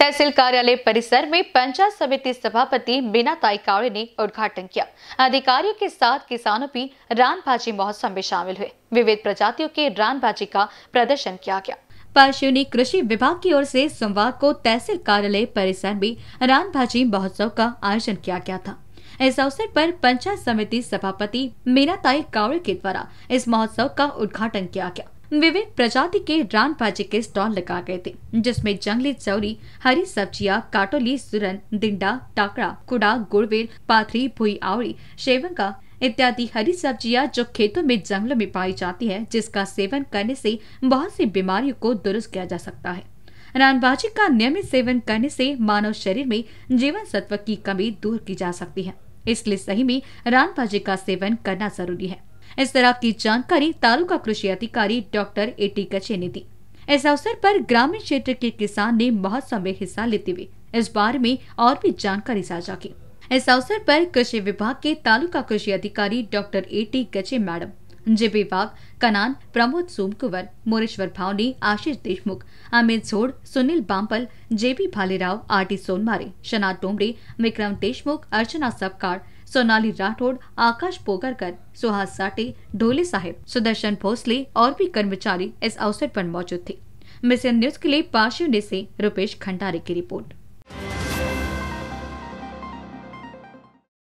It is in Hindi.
तहसील कार्यालय परिसर में पंचायत समिति सभापति मीना ताई कावड़े ने उद्घाटन किया। अधिकारियों के साथ किसानों भी रानबाजी महोत्सव में शामिल हुए। विविध प्रजातियों के रानबाजी का प्रदर्शन किया गया। पार्श्वनी कृषि विभाग की ओर से सोमवार को तहसील कार्यालय परिसर में रानबाजी महोत्सव का आयोजन किया गया था। इस अवसर पर पंचायत समिति सभापति मीनाताई कावड़े के द्वारा इस महोत्सव का उद्घाटन किया गया। विविध प्रजाति के रान भाजी के स्टॉल लगा गए थे, जिसमें जंगली चौरी, हरी सब्ज़ियाँ, काटोली, सुरन, दिंडा टाकड़ा कुड़ा, गुड़वेल, पाथरी, भुई आवड़ी, शेवंगा इत्यादि हरी सब्ज़ियाँ जो खेतों में जंगलों में पाई जाती है, जिसका सेवन करने से बहुत सी बीमारियों को दुरुस्त किया जा सकता है। रानबाजी का नियमित सेवन करने से मानव शरीर में जीवन सत्व की कमी दूर की जा सकती है, इसलिए सही में रानबाजी का सेवन करना ज़रूरी है। इस तरह की जानकारी तालुका कृषि अधिकारी डॉक्टर ए टी कचे ने दी। इस अवसर पर ग्रामीण क्षेत्र के किसान ने महोत्सव में हिस्सा लेते हुए इस बारे में और भी जानकारी साझा की। इस अवसर पर कृषि विभाग के तालुका कृषि अधिकारी doctor A T Gache madam जे विभाग Kanan Pramod Somkuwar, Moreshwar Bhavani, Ashish Deshmukh, Amit Jhod Sunil Bampal, J B Bhalerao, R T Sonmare Shana Tomre, Vikram Deshmukh, Archana Sabkar Sonali Rathod, Akash Pogarkar, Suhas Sate Dhole Saheb, Sudarshan Bhosle और भी कर्मचारी इस अवसर पर मौजूद थे। मिशन न्यूज़ के लिए पार्श्व से रुपेश खंडारी की रिपोर्ट।